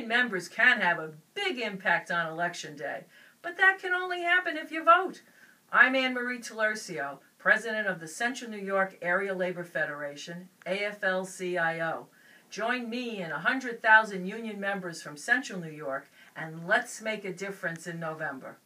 union members can have a big impact on election day, but that can only happen if you vote. I'm Anne Marie Taliercio, president of the Central New York Area Labor Federation, AFL CIO. Join me and 100,000 union members from Central New York, and let's make a difference in November.